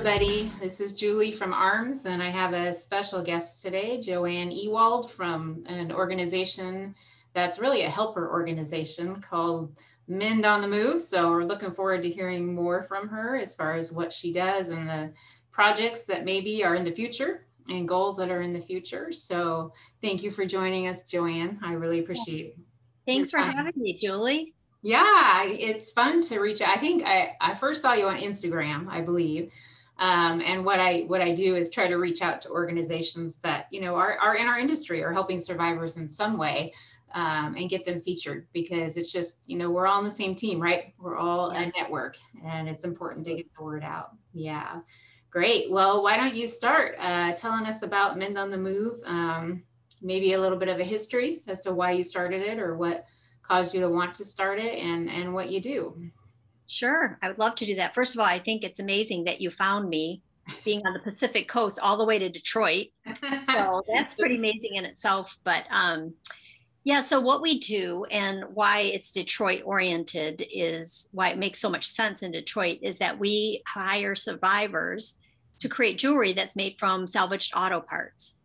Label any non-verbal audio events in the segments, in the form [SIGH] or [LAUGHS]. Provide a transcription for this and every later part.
everybody. This is Julie from ARMS, and I have a special guest today, Joanne Ewald from an organization that's really a helper organization called Mend on the Move. So we're looking forward to hearing more from her as far as what she does and the projects that maybe are in the future and goals that are in the future. So thank you for joining us, Joanne. I really appreciate it. Thanks for having me, Julie. Yeah, it's fun to reach out. I think I, I first saw you on Instagram, I believe. Um, and what I what I do is try to reach out to organizations that you know are, are in our industry or helping survivors in some way um, and get them featured because it's just you know we're all on the same team, right? We're all a network, and it's important to get the word out. Yeah, great. Well, why don't you start uh, telling us about Mend on the Move? Um, maybe a little bit of a history as to why you started it or what caused you to want to start it and and what you do. Sure, I would love to do that. First of all, I think it's amazing that you found me being on the Pacific coast all the way to Detroit. So that's pretty amazing in itself. But um, yeah, so what we do and why it's Detroit oriented is why it makes so much sense in Detroit is that we hire survivors to create jewelry that's made from salvaged auto parts.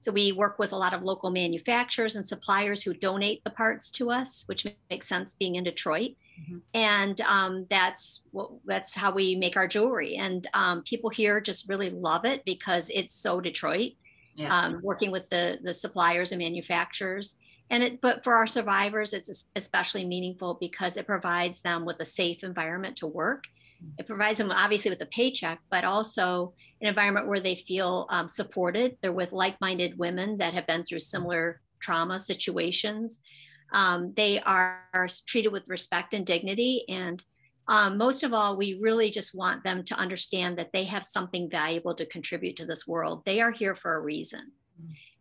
So we work with a lot of local manufacturers and suppliers who donate the parts to us, which makes sense being in Detroit. Mm-hmm. And um, that's what that's how we make our jewelry. And um, people here just really love it because it's so Detroit. Yeah. Um, working with the the suppliers and manufacturers. And it, but for our survivors, it's especially meaningful because it provides them with a safe environment to work. Mm-hmm. It provides them obviously with a paycheck, but also an environment where they feel um, supported. They're with like minded women that have been through similar trauma situations. Um, they are, are, treated with respect and dignity. And um, most of all, we really just want them to understand that they have something valuable to contribute to this world. They are here for a reason.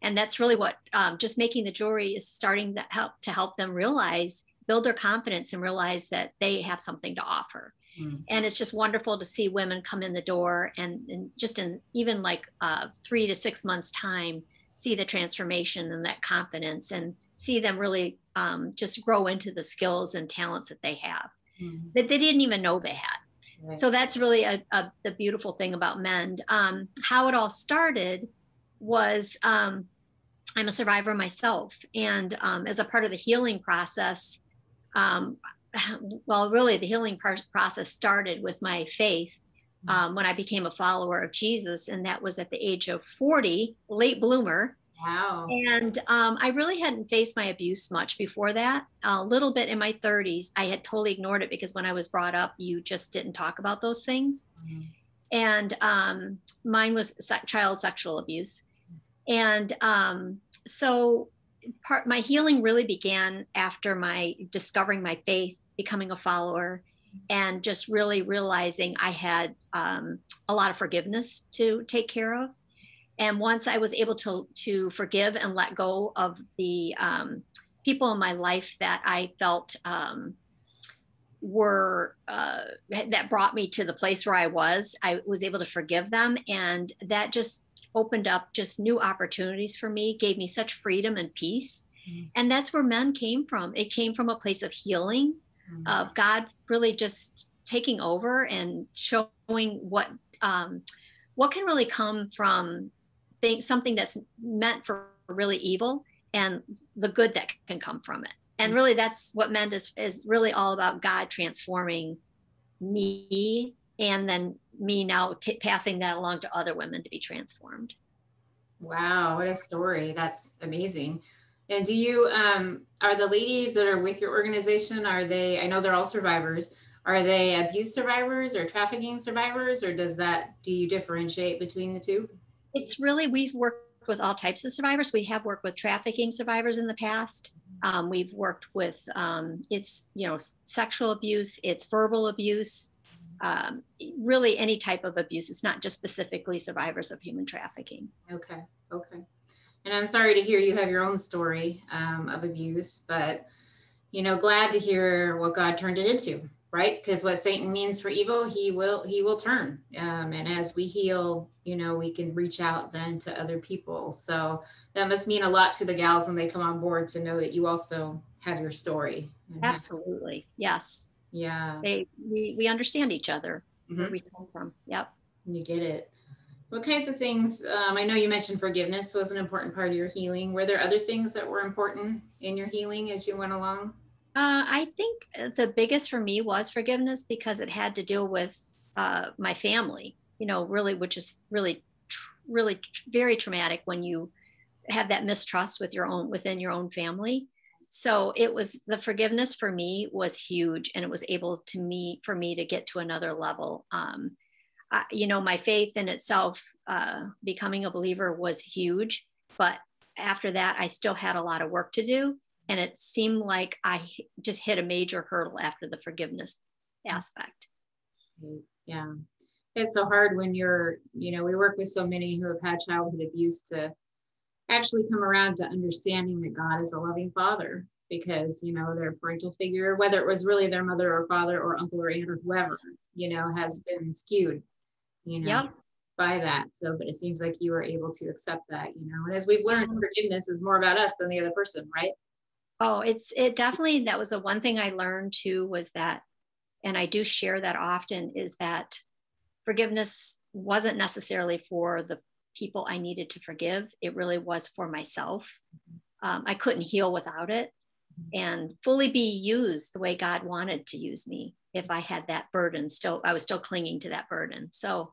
And that's really what um, just making the jewelry is starting to help to help them realize, build their confidence and realize that they have something to offer. Mm. And it's just wonderful to see women come in the door and, and just in even like uh, three to six months' time, see the transformation and that confidence and see them really um, just grow into the skills and talents that they have mm. that they didn't even know they had. Right. So that's really a, a, the beautiful thing about Mend. Um, how it all started was um, I'm a survivor myself. And um, as a part of the healing process, um, [SIGHS] well, really, the healing process started with my faith mm. um, when I became a follower of Jesus, and that was at the age of 40, late bloomer. Wow. And um, I really hadn't faced my abuse much before that. A little bit in my 30s, I had totally ignored it because when I was brought up, you just didn't talk about those things. Mm-hmm. And um, mine was se- child sexual abuse. And um, so part my healing really began after my discovering my faith becoming a follower and just really realizing I had um, a lot of forgiveness to take care of. And once I was able to to forgive and let go of the um, people in my life that I felt um, were uh, that brought me to the place where I was, I was able to forgive them, and that just opened up just new opportunities for me, gave me such freedom and peace. Mm-hmm. And that's where Mend came from. It came from a place of healing mm-hmm. of God really just taking over and showing what um, what can really come from think something that's meant for really evil and the good that can come from it. And mm-hmm. really, that's what Mend is is really all about. God transforming me, and then me now t- passing that along to other women to be transformed. Wow, what a story! That's amazing. And do you, um, are the ladies that are with your organization, are they, I know they're all survivors, are they abuse survivors or trafficking survivors, or does that, do you differentiate between the two? It's really, we've worked with all types of survivors. We have worked with trafficking survivors in the past. Um, we've worked with, um, it's, you know, sexual abuse, it's verbal abuse, um, really any type of abuse. It's not just specifically survivors of human trafficking. Okay, okay. And I'm sorry to hear you have your own story um, of abuse, but you know, glad to hear what God turned it into, right? Because what Satan means for evil, he will he will turn. Um, and as we heal, you know, we can reach out then to other people. So that must mean a lot to the gals when they come on board to know that you also have your story. Absolutely, yes. Yeah. They we we understand each other mm-hmm. where we come from. Yep. You get it. What kinds of things? Um, I know you mentioned forgiveness was an important part of your healing. Were there other things that were important in your healing as you went along? Uh, I think the biggest for me was forgiveness because it had to deal with uh, my family, you know, really, which is really, really very traumatic when you have that mistrust with your own within your own family. So it was the forgiveness for me was huge, and it was able to me for me to get to another level. Um, I, you know, my faith in itself, uh, becoming a believer was huge, but after that, I still had a lot of work to do and it seemed like I just hit a major hurdle after the forgiveness mm. aspect. Yeah. It's so hard when you're, you know, we work with so many who have had childhood abuse to actually come around to understanding that God is a loving father because, you know, their parental figure, whether it was really their mother or father or uncle or aunt or whoever, you know, has been skewed, you know. Yep. By that. So, but it seems like you were able to accept that, you know. And as we've learned, mm. forgiveness is more about us than the other person, right? Oh, it's it definitely that was the one thing I learned too was that, and I do share that often, is that forgiveness wasn't necessarily for the people I needed to forgive. It really was for myself. Um, I couldn't heal without it and fully be used the way God wanted to use me if I had that burden still, I was still clinging to that burden. So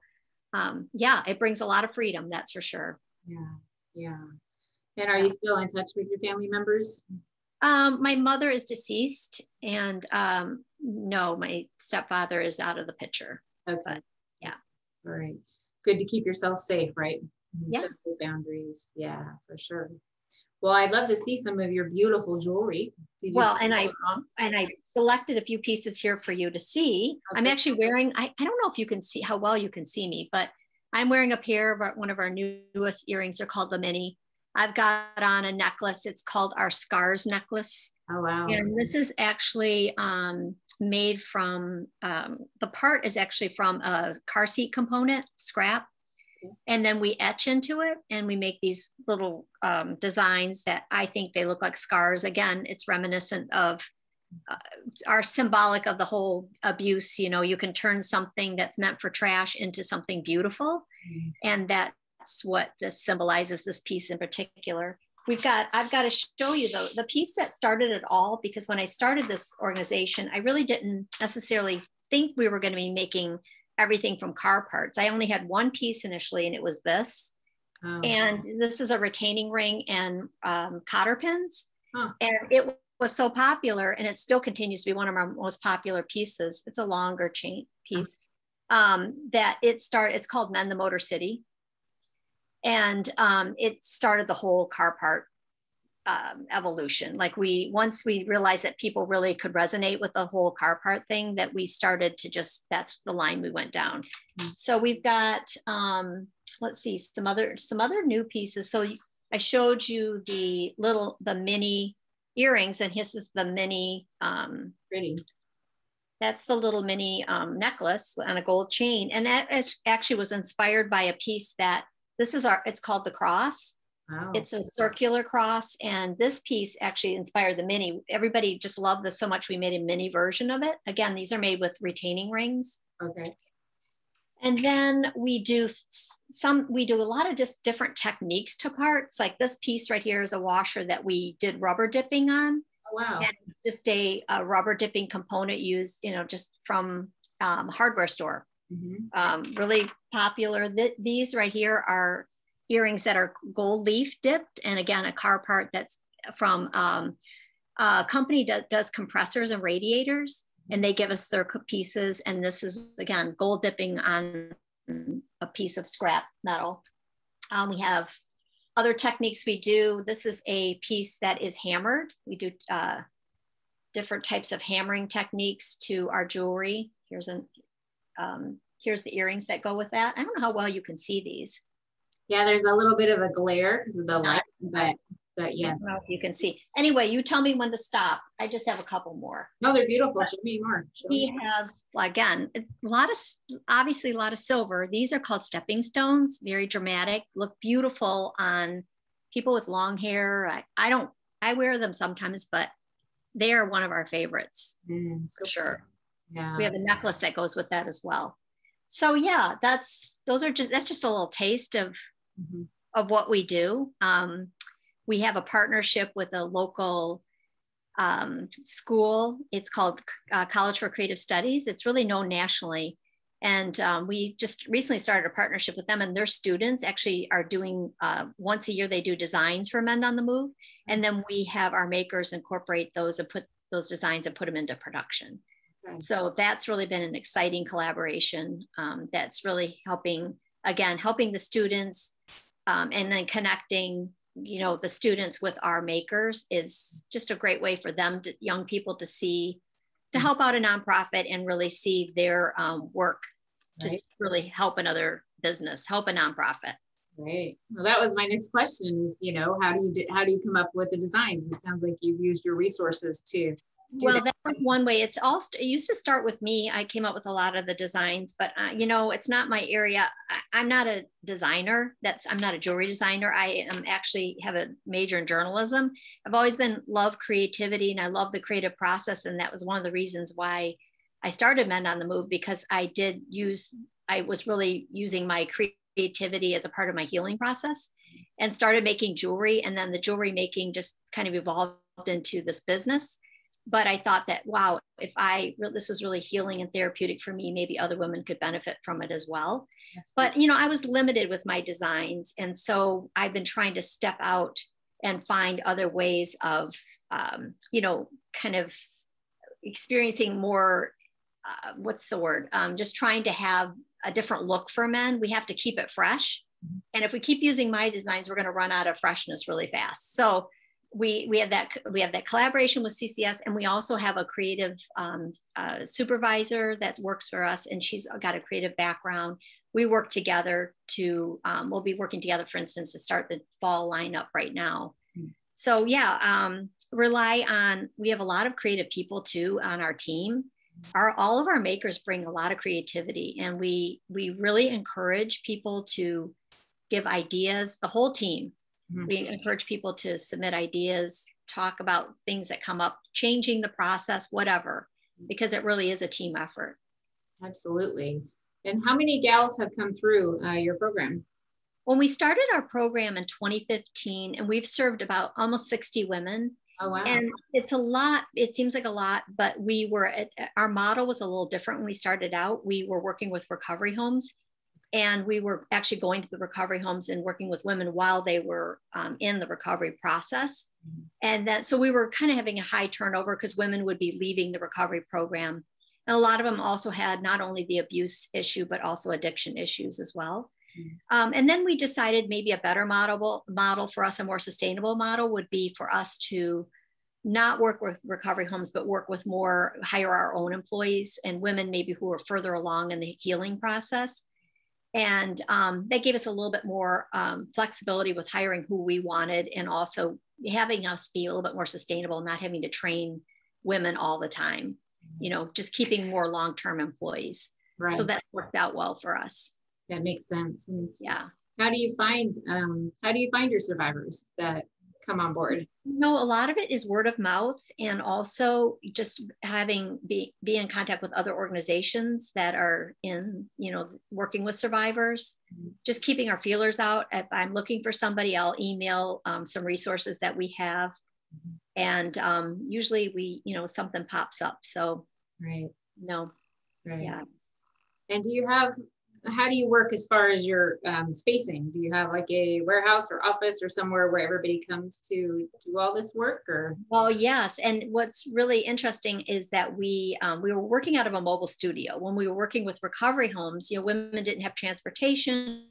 um, yeah, it brings a lot of freedom, that's for sure. Yeah. Yeah. And are you still in touch with your family members? Um, my mother is deceased, and um, no, my stepfather is out of the picture. Okay. But, yeah. All right. Good to keep yourself safe, right? Yeah. boundaries. Yeah, for sure. Well, I'd love to see some of your beautiful jewelry. well, and I and I selected a few pieces here for you to see. Okay. I'm actually wearing. I, I don't know if you can see how well you can see me, but I'm wearing a pair of our, one of our newest earrings. They're called the Mini I've got on a necklace. It's called our Scars necklace. Oh, wow. And this is actually um, made from, um, the part is actually from a car seat component, scrap. And then we etch into it and we make these little um, designs that I think they look like scars. Again, it's reminiscent of uh, are symbolic of the whole abuse. You know, you can turn something that's meant for trash into something beautiful. Mm-hmm. And that that's what this symbolizes this piece in particular. We've got i've got to show you though the piece that started it all because when i started this organization i really didn't necessarily think we were going to be making everything from car parts. I only had one piece initially and it was this. Oh. and this is a retaining ring and um, cotter pins. Huh. and it was so popular and it still continues to be one of our most popular pieces. It's a longer chain piece. Um, that it started it's called Mend the motor city and um, it started the whole car part um, evolution. Like we once we realized that people really could resonate with the whole car part thing that we started to just that's the line we went down. Mm-hmm. so we've got um, let's see some other some other new pieces. So i showed you the little the mini earrings and this is the mini um pretty. that's the little mini um, necklace on a gold chain. And that actually was inspired by a piece that this is our, it's called the cross. Wow. It's a circular cross. And this piece actually inspired the mini. Everybody just loved this so much. We made a mini version of it. Again, these are made with retaining rings. Okay. And then we do some, we do a lot of just different techniques to parts. Like this piece right here is a washer that we did rubber dipping on. Oh, wow. And it's just a, a rubber dipping component used, you know, just from um, hardware store. Mm-hmm. Um, really popular. Th- these right here are earrings that are gold leaf dipped. And again, a car part that's from um, a company that does compressors and radiators. And they give us their pieces. And this is, again, gold dipping on a piece of scrap metal. Um, we have other techniques we do. This is a piece that is hammered. We do uh, different types of hammering techniques to our jewelry. Here's an um, here's the earrings that go with that. I don't know how well you can see these. Yeah, there's a little bit of a glare because of the light, but but yeah. you can see. Anyway, you tell me when to stop. I just have a couple more. No, they're beautiful. Show me more. Show we have again a lot of obviously a lot of silver. These are called stepping stones. Very dramatic. Look beautiful on people with long hair. I, I don't. I wear them sometimes, but they are one of our favorites mm, for sure. Yeah. We have a necklace that goes with that as well. so yeah, that's those are just that's just a little taste of mm-hmm. of what we do. Um, we have a partnership with a local um, school. It's called uh, College for Creative Studies. It's really known nationally. And um, we just recently started a partnership with them, and their students actually are doing uh, once a year, they do designs for Mend on the Move. And then we have our makers incorporate those and put those designs and put them into production. So that's really been an exciting collaboration um, that's really helping, again, helping the students um, and then connecting you know the students with our makers is just a great way for them to, young people to see to help out a nonprofit and really see their um, work right. just really help another business help a nonprofit Right. Well, that was my next question. Is you know how do you how do you come up with the designs? It sounds like you've used your resources to well that. that was one way. It's all it used to start with me. I came up with a lot of the designs but uh, you know it's not my area. I, am not a designer. That's i'm not a jewelry designer. I am actually have a major in journalism. I've always been love creativity and i love the creative process and that was one of the reasons why i started Mend on the move because i did use i was really using my creativity as a part of my healing process and started making jewelry and then the jewelry making just kind of evolved into this business but I thought that, wow, if I, this was really healing and therapeutic for me, maybe other women could benefit from it as well. Yes. But, you know, I was limited with my designs. And so I've been trying to step out and find other ways of, um, you know, kind of experiencing more, uh, what's the word? Um, just trying to have a different look for Mend. We have to keep it fresh. Mm-hmm. And if we keep using my designs, we're going to run out of freshness really fast. So we we have that we have that collaboration with CCS, and we also have a creative um, uh, supervisor that works for us, and she's got a creative background. We work together to um, we'll be working together, for instance, to start the fall lineup right now. Mm-hmm. So yeah, um, rely on. We have a lot of creative people too on our team. Our all of our makers bring a lot of creativity, and we we really encourage people to give ideas. The whole team Mm-hmm. We encourage people to submit ideas, talk about things that come up, changing the process, whatever, because it really is a team effort. Absolutely. And how many gals have come through uh, your program? When we started our program in 2015, and we've served about almost 60 women. Oh, wow. And it's a lot, it seems like a lot, but we were, at, our model was a little different when we started out. We were working with recovery homes and we were actually going to the recovery homes and working with women while they were um, in the recovery process mm-hmm. and that so we were kind of having a high turnover because women would be leaving the recovery program and a lot of them also had not only the abuse issue but also addiction issues as well mm-hmm. um, and then we decided maybe a better model model for us a more sustainable model would be for us to not work with recovery homes but work with more hire our own employees and women maybe who are further along in the healing process and um, that gave us a little bit more um, flexibility with hiring who we wanted and also having us be a little bit more sustainable, not having to train women all the time, you know, just keeping more long-term employees. Right. So that worked out well for us. That makes sense. And yeah. How do you find um, how do you find your survivors that come on board? No, a lot of it is word of mouth and also just having be, be in contact with other organizations that are in, you know, working with survivors, mm-hmm. just keeping our feelers out. If I'm looking for somebody, I'll email um, some resources that we have. Mm-hmm. And um, usually we, you know, something pops up. So, right. No. Right. Yeah. And do you have how do you work as far as your um, spacing? Do you have like a warehouse or office or somewhere where everybody comes to do all this work or? Well, yes. And what's really interesting is that we, um, we were working out of a mobile studio. When we were working with recovery homes, you know, women didn't have transportation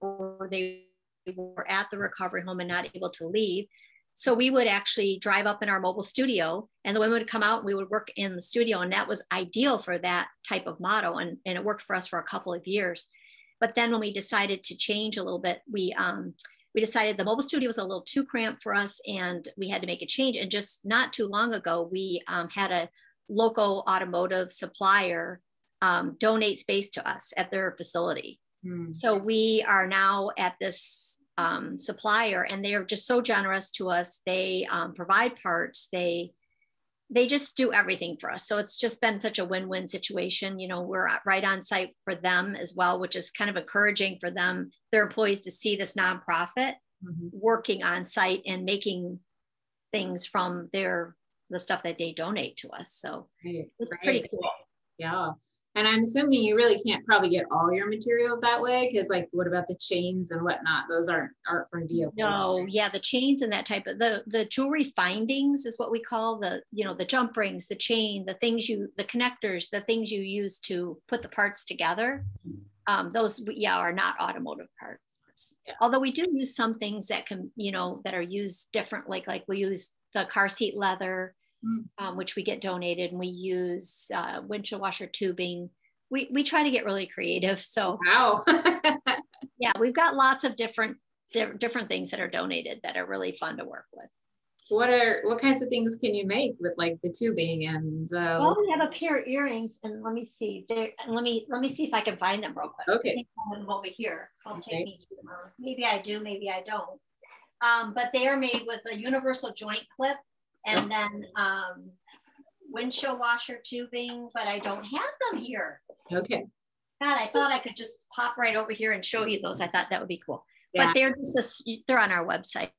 or they were at the recovery home and not able to leave. So we would actually drive up in our mobile studio and the women would come out and we would work in the studio. And that was ideal for that type of model. And, and it worked for us for a couple of years. But then when we decided to change a little bit, we, um, we decided the mobile studio was a little too cramped for us and we had to make a change. And just not too long ago, we um, had a local automotive supplier um, donate space to us at their facility. Mm. So we are now at this um, supplier and they are just so generous to us. They um, provide parts, they they just do everything for us. So it's just been such a win-win situation. You know, we're right on site for them as well, which is kind of encouraging for them, their employees to see this nonprofit mm-hmm. working on site and making things from their the stuff that they donate to us. So right. it's right. pretty cool. Yeah. And I'm assuming you really can't probably get all your materials that way because, like, what about the chains and whatnot? Those aren't aren't from DOP. No, yeah, the chains and that type of the the jewelry findings is what we call the you know the jump rings, the chain, the things you the connectors, the things you use to put the parts together. Um, those yeah are not automotive parts. Yeah. Although we do use some things that can you know that are used different, like like we use the car seat leather. Um, which we get donated, and we use uh, windshield washer tubing. We, we try to get really creative. So wow, [LAUGHS] yeah, we've got lots of different di- different things that are donated that are really fun to work with. What are what kinds of things can you make with like the tubing and? Uh, well, we have a pair of earrings, and let me see. There, let me let me see if I can find them real quick. Okay. over here. I'll okay. take me to them. Maybe I do. Maybe I don't. Um, but they are made with a universal joint clip and then um, windshield washer tubing, but I don't have them here. Okay. God, I thought I could just pop right over here and show you those. I thought that would be cool. Yeah. But they're just a, they're on our website.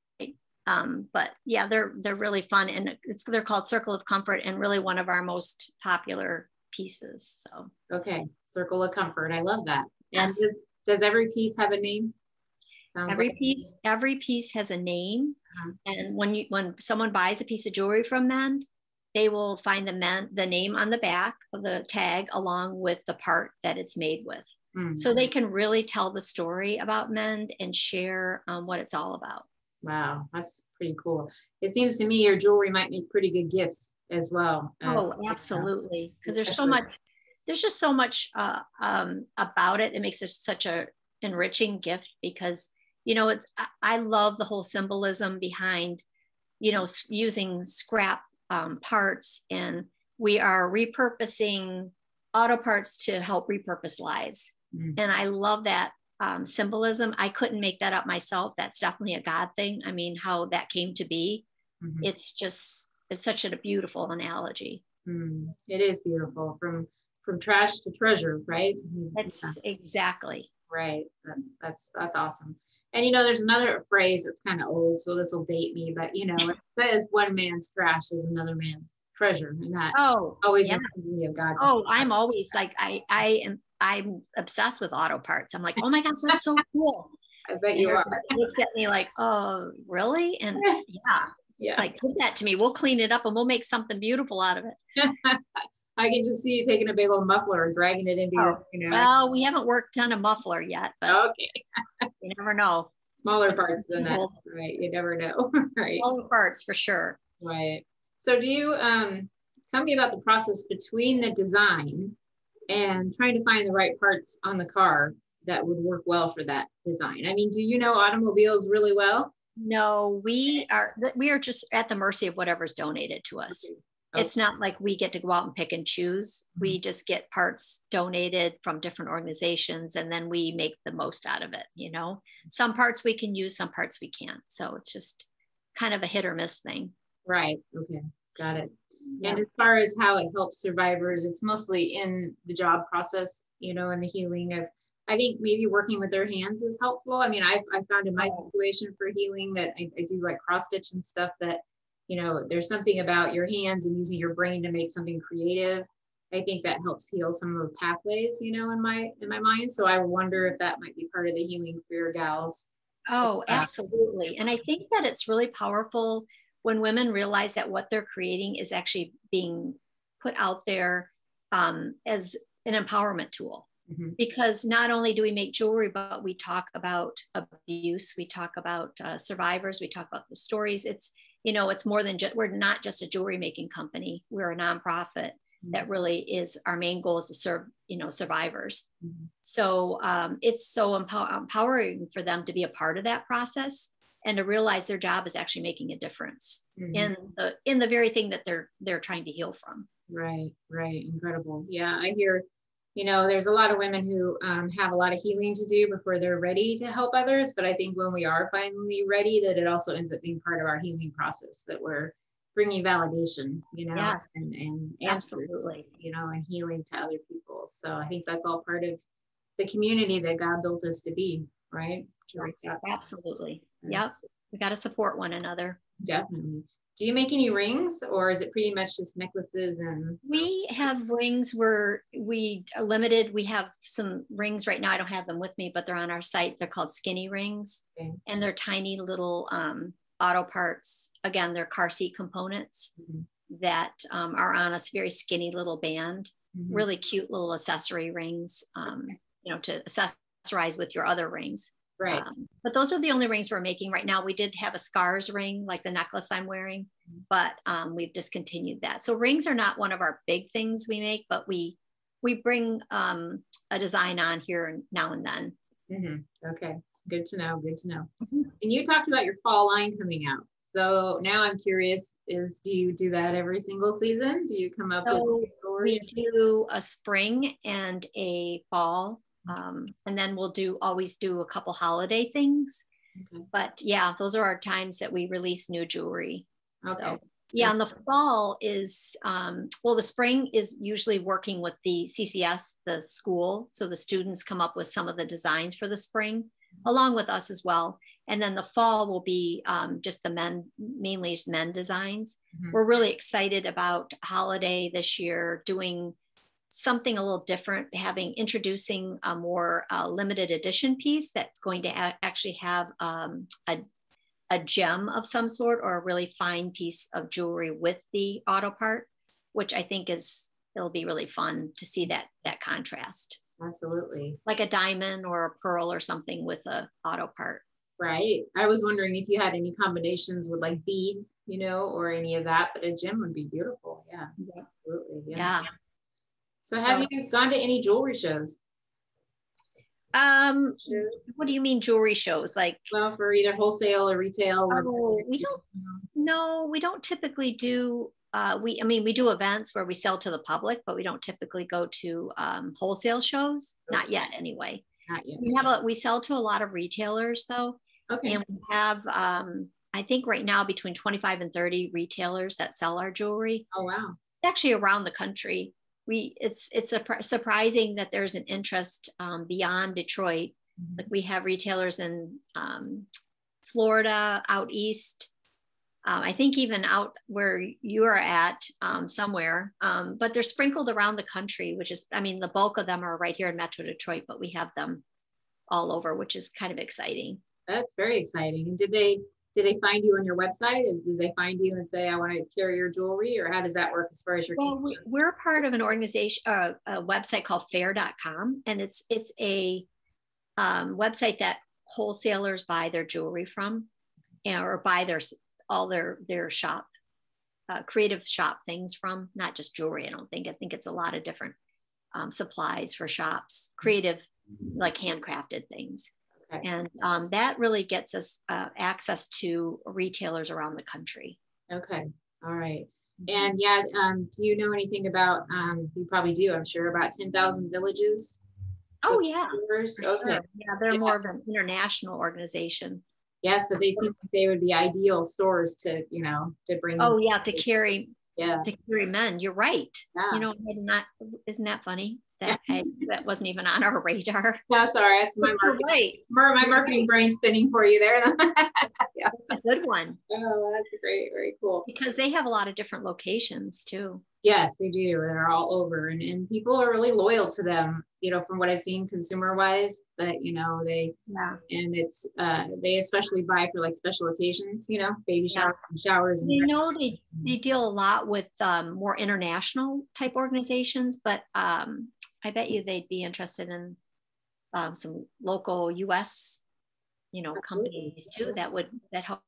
Um, but yeah, they're they're really fun and it's they're called Circle of Comfort and really one of our most popular pieces. So okay, Circle of Comfort. I love that. Yes. And does, does every piece have a name? Sounds every like piece every piece has a name. And when you when someone buys a piece of jewelry from Mend, they will find the men the name on the back of the tag along with the part that it's made with. Mm-hmm. So they can really tell the story about Mend and share um, what it's all about. Wow, that's pretty cool. It seems to me your jewelry might make pretty good gifts as well. Uh, oh, absolutely. Because there's so much, there's just so much uh, um, about it. It makes it such a enriching gift because you know, it's, I love the whole symbolism behind, you know, using scrap um, parts and we are repurposing auto parts to help repurpose lives. Mm-hmm. And I love that um, symbolism. I couldn't make that up myself. That's definitely a God thing. I mean, how that came to be. Mm-hmm. It's just, it's such a beautiful analogy. Mm, it is beautiful from from trash to treasure, right? That's yeah. exactly right. That's that's that's awesome. And you know, there's another phrase that's kind of old, so this will date me, but you know, it says one man's trash is another man's treasure. And that oh always yeah. reminds me of God. Oh, I'm always like I I am I'm obsessed with auto parts. I'm like, oh my gosh, that's so [LAUGHS] cool. I bet you are. Looks at me like, oh, really? And [LAUGHS] yeah, yeah. like give that to me. We'll clean it up and we'll make something beautiful out of it. [LAUGHS] I can just see you taking a big old muffler and dragging it into oh, your, you know. Well, we haven't worked on a muffler yet, but okay. [LAUGHS] you never know. Smaller parts than that, right? You never know, [LAUGHS] right? Smaller parts for sure. Right. So, do you um, tell me about the process between the design and trying to find the right parts on the car that would work well for that design? I mean, do you know automobiles really well? No, we are we are just at the mercy of whatever's donated to us. Okay. It's not like we get to go out and pick and choose. We mm-hmm. just get parts donated from different organizations and then we make the most out of it, you know. Some parts we can use, some parts we can't. So it's just kind of a hit or miss thing. Right. Okay. Got it. Yeah. And as far as how it helps survivors, it's mostly in the job process, you know, in the healing of I think maybe working with their hands is helpful. I mean, I've, I found in my situation for healing that I, I do like cross stitch and stuff that you know there's something about your hands and using your brain to make something creative. I think that helps heal some of the pathways you know in my in my mind. So i wonder if that might be part of the healing for your gals. Oh absolutely. And i think that it's really powerful when women realize that what they're creating is actually being put out there um, as an empowerment tool. Mm-hmm. because not only do we make jewelry but we talk about abuse we talk about uh, survivors we talk about the stories. It's you know, it's more than just, we're not just a jewelry making company. We're a nonprofit mm-hmm. that really is our main goal is to serve, you know, survivors. Mm-hmm. So um, it's so empower- empowering for them to be a part of that process and to realize their job is actually making a difference mm-hmm. in the in the very thing that they're they're trying to heal from. Right, right, incredible. Yeah, I hear you know, there's a lot of women who um, have a lot of healing to do before they're ready to help others. But I think when we are finally ready, that it also ends up being part of our healing process that we're, bringing validation, you know, yes. and, and absolutely, you know, and healing to other people. So I think that's all part of the community that God built us to be, right? Yes, absolutely. Yep. We got to support one another. Definitely. Do you make any rings or is it pretty much just necklaces and we have rings where we are limited we have some rings right now i don't have them with me but they're on our site they're called skinny rings okay. and they're tiny little um, auto parts again they're car seat components mm-hmm. that um, are on a very skinny little band mm-hmm. really cute little accessory rings um, you know to accessorize with your other rings Right. Um, but those are the only rings we're making right now. We did have a scars ring, like the necklace I'm wearing, mm-hmm. but um, we've discontinued that. So rings are not one of our big things we make, but we we bring um, a design on here now and then. Mm-hmm. Okay, good to know. Good to know. Mm-hmm. And you talked about your fall line coming out. So now I'm curious: is do you do that every single season? Do you come up so with? We do a spring and a fall um, and then we'll do always do a couple holiday things. Okay. But yeah, those are our times that we release new jewelry. Okay. So yeah, and the fall is um, well, the spring is usually working with the CCS, the school. So the students come up with some of the designs for the spring, along with us as well. And then the fall will be um, just the Mend, mainly Mend designs. Mm-hmm. We're really excited about holiday this year, doing something a little different, having introducing a more uh, limited edition piece that's going to a- actually have um, a, a gem of some sort or a really fine piece of jewelry with the auto part, which I think is it'll be really fun to see that that contrast. Absolutely. Like a diamond or a pearl or something with a auto part. Right. I was wondering if you had any combinations with like beads, you know, or any of that, but a gem would be beautiful. Yeah. yeah. Absolutely. Yeah. yeah. So, have so, you gone to any jewelry shows? Um, what do you mean jewelry shows? Like, well, for either wholesale or retail. Or oh, we don't. No, we don't typically do. Uh, we, I mean, we do events where we sell to the public, but we don't typically go to um, wholesale shows. Not yet, anyway. Not yet. We have a. We sell to a lot of retailers though. Okay. And we have. Um, I think right now between 25 and 30 retailers that sell our jewelry. Oh wow. It's actually around the country we it's it's surprising that there's an interest um, beyond Detroit. Mm-hmm. Like we have retailers in um, Florida, out east. Um, I think even out where you are at um, somewhere, um, but they're sprinkled around the country, which is, I mean, the bulk of them are right here in Metro Detroit, but we have them all over, which is kind of exciting. That's very exciting. Did they did they find you on your website? Is did they find you and say I want to carry your jewelry, or how does that work as far as your? Well, we're part of an organization, uh, a website called Faire.com, and it's it's a um, website that wholesalers buy their jewelry from, or buy their all their their shop, uh, creative shop things from. Not just jewelry. I don't think. I think it's a lot of different um, supplies for shops, creative, like handcrafted things. Okay. And um, that really gets us uh, access to retailers around the country. Okay. All right. Mm-hmm. And yeah, um, do you know anything about, um, you probably do, I'm sure, about 10,000 villages? Oh, yeah. Okay. Sure. Yeah, they're yeah. more of an international organization. Yes, but they seem like they would be ideal stores to, you know, to bring. Oh, yeah, to carry. Yeah. To carry Mend. You're right. Yeah. You know, not, isn't that funny? That I, that wasn't even on our radar. [LAUGHS] No, sorry, that's my marketing, right. my marketing brain spinning for you there. [LAUGHS] yeah, a good one. Oh, that's great, very cool. Because they have a lot of different locations too. Yes, they do. They're all over, and and people are really loyal to them. You know, from what I've seen consumer wise, that you know they yeah, and it's uh they especially buy for like special occasions. You know, baby showers, yeah. showers. And they know they they deal a lot with um, more international type organizations, but um I bet you they'd be interested in um, some local U.S. you know companies too that would that help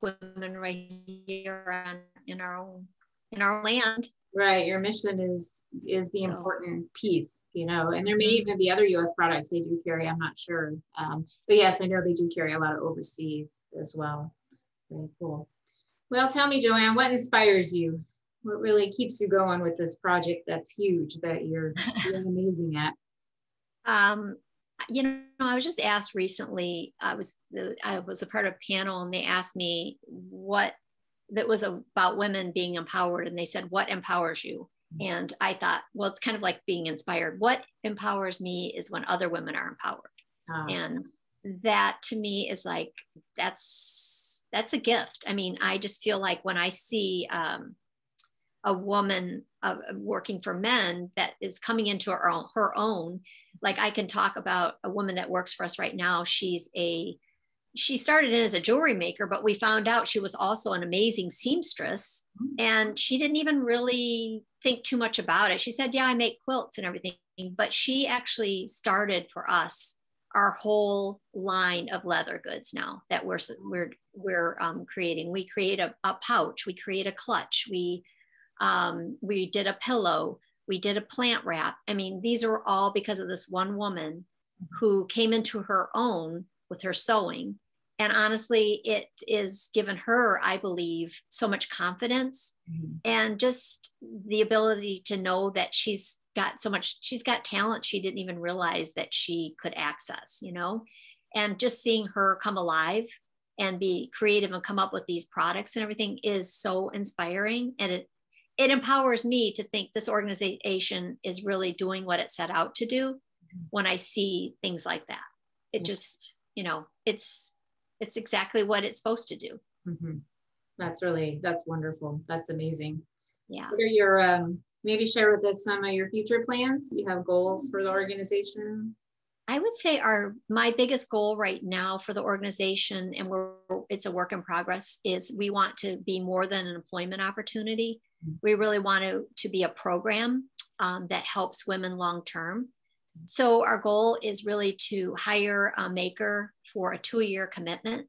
women right here on, in our own in our land. Right, your mission is is the so. important piece, you know, and there may mm-hmm. even be other U.S. products they do carry. I'm not sure, um, but yes, I know they do carry a lot of overseas as well. Very cool. Well, tell me, Joanne, what inspires you what really keeps you going with this project that's huge that you're [LAUGHS] doing amazing at? Um, you know, I was just asked recently. I was I was a part of a panel, and they asked me what that was about women being empowered and they said what empowers you and i thought well it's kind of like being inspired what empowers me is when other women are empowered oh. and that to me is like that's that's a gift i mean i just feel like when i see um, a woman uh, working for Mend that is coming into her own, her own like i can talk about a woman that works for us right now she's a she started in as a jewelry maker, but we found out she was also an amazing seamstress. And she didn't even really think too much about it. She said, Yeah, I make quilts and everything. But she actually started for us our whole line of leather goods now that we're we're we're um, creating. We create a, a, pouch, we create a clutch, we um, we did a pillow, we did a plant wrap. I mean, these are all because of this one woman who came into her own with her sewing and honestly it is given her i believe so much confidence mm-hmm. and just the ability to know that she's got so much she's got talent she didn't even realize that she could access you know and just seeing her come alive and be creative and come up with these products and everything is so inspiring and it it empowers me to think this organization is really doing what it set out to do mm-hmm. when i see things like that it just you know it's it's exactly what it's supposed to do. Mm-hmm. That's really that's wonderful. That's amazing. Yeah. What are your um, maybe share with us some of your future plans? You have goals for the organization? I would say our my biggest goal right now for the organization, and we're it's a work in progress, is we want to be more than an employment opportunity. We really want to to be a program um, that helps women long term. So our goal is really to hire a maker for a two-year commitment.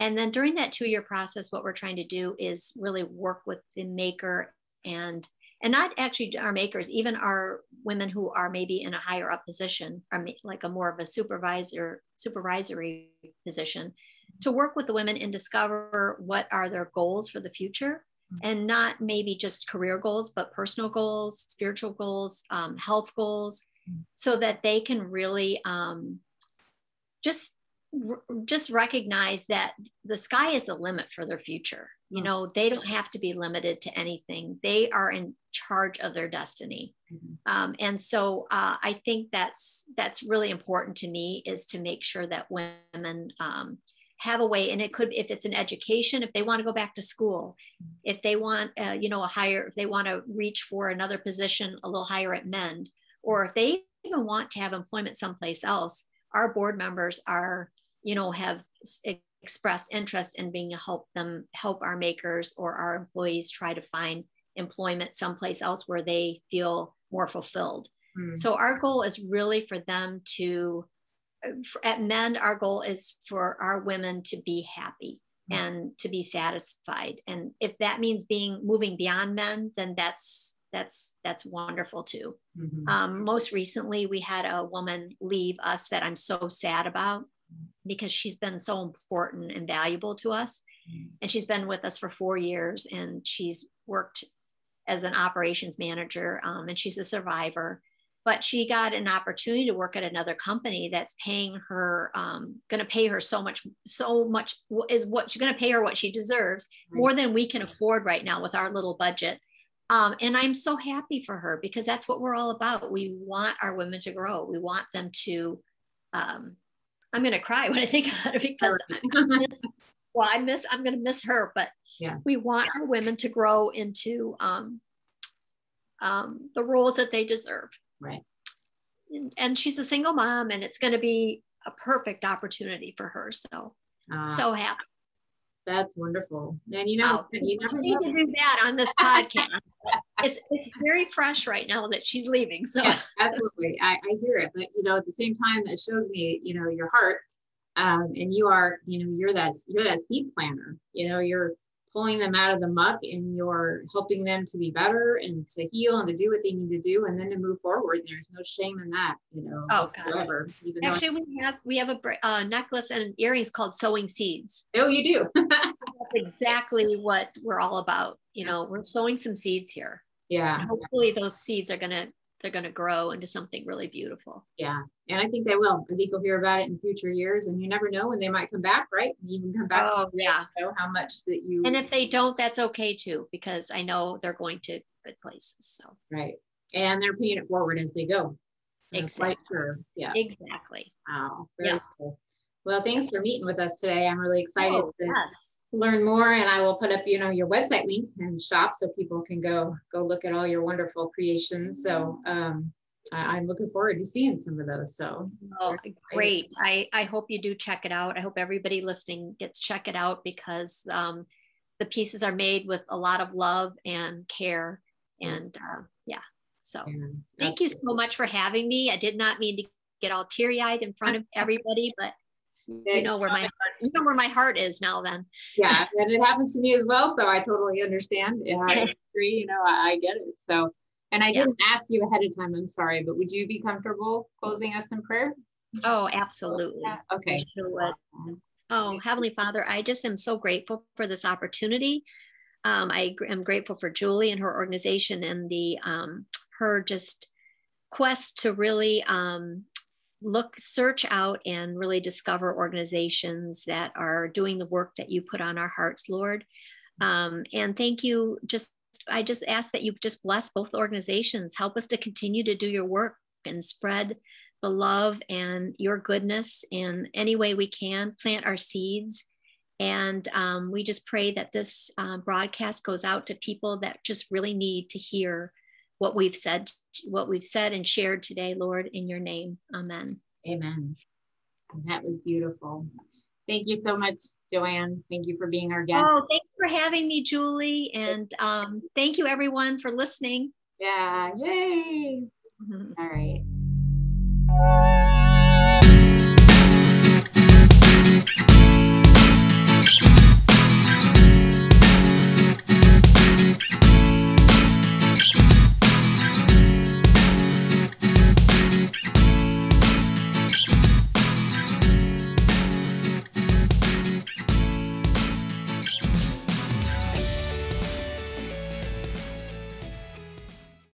And then during that two-year process, what we're trying to do is really work with the maker and and not actually our makers, even our women who are maybe in a higher up position, or like a more of a supervisor, supervisory position, to work with the women and discover what are their goals for the future and not maybe just career goals, but personal goals, spiritual goals, um, health goals, so that they can really um, just just recognize that the sky is the limit for their future you mm. know they don't have to be limited to anything they are in charge of their destiny mm-hmm. um, and so uh, i think that's that's really important to me is to make sure that women um, have a way and it could if it's an education if they want to go back to school if they want uh, you know a higher if they want to reach for another position a little higher at mend or if they even want to have employment someplace else, our board members are, you know, have expressed interest in being to help them help our makers or our employees try to find employment someplace else where they feel more fulfilled. Mm. So our goal is really for them to at Mend our goal is for our women to be happy mm. and to be satisfied and if that means being moving beyond Mend then that's that's that's wonderful too. Mm-hmm. Um, most recently, we had a woman leave us that I'm so sad about because she's been so important and valuable to us, mm-hmm. and she's been with us for four years, and she's worked as an operations manager, um, and she's a survivor. But she got an opportunity to work at another company that's paying her, um, going to pay her so much, so much is what she's going to pay her what she deserves, more than we can afford right now with our little budget um, and I'm so happy for her because that's what we're all about. We want our women to grow. We want them to. Um, I'm going to cry [LAUGHS] when I think about it because I miss, well, I miss. I'm going to miss her, but yeah. we want our women to grow into um, um, the roles that they deserve. Right. And, she's a single mom, and it's going to be a perfect opportunity for her. So, uh, so happy. That's wonderful. And you know, you never need to do that on this podcast. it's it's very fresh right now that she's leaving. So yeah, absolutely, I, I hear it. But you know, at the same time, that shows me, you know, your heart. Um, and you are, you know, you're that you're that seed planner You know, you're pulling them out of the muck and you're helping them to be better and to heal and to do what they need to do and then to move forward. There's no shame in that, you know. Oh, whatsoever, Actually, we have we have a uh, necklace and earrings called sowing seeds. Oh, you do. [LAUGHS] That's exactly what we're all about. You know, we're sowing some seeds here. Yeah. And hopefully, those seeds are going to they're going to grow into something really beautiful. Yeah. And I think they will. I think you'll hear about it in future years and you never know when they might come back, right? You can come back. Oh, yeah. Know how much that you. And if they don't, that's okay too, because I know they're going to good places. So, right. And they're paying it forward as they go. Exactly. Sure. Yeah. Exactly. Wow. Very yeah. cool. Well, thanks for meeting with us today. I'm really excited oh, yes. Learn more and I will put up, you know, your website link and shop so people can go go look at all your wonderful creations. So um I, am looking forward to seeing some of those. So oh, great. I, I hope you do check it out. I hope everybody listening gets check it out because um, the pieces are made with a lot of love and care. And uh, yeah, so yeah, thank you so much for having me. I did not mean to get all teary eyed in front of [LAUGHS] everybody, but you know where my heart, you know where my heart is now then. Yeah, and it happens to me as well. So I totally understand. Yeah, I agree, you know, I, I, get it. So and I didn't yeah. ask you ahead of time, I'm sorry, but would you be comfortable closing us in prayer? Oh, absolutely. Okay. Sure oh, Heavenly Father, I just am so grateful for this opportunity. Um, I am grateful for Julie and her organization and the um, her just quest to really um, look, search out and really discover organizations that are doing the work that you put on our hearts, Lord. Um, and thank you. Just, I just ask that you just bless both organizations, help us to continue to do your work and spread the love and your goodness in any way we can, plant our seeds. And um, we just pray that this uh, broadcast goes out to people that just really need to hear what we've said, what we've said and shared today, Lord, in your name. Amen. Amen. That was beautiful. Thank you so much, Joanne. Thank you for being our guest. Oh, thanks for having me, Julie. And um, thank you, everyone, for listening. Yeah. Yay. Mm-hmm. All right.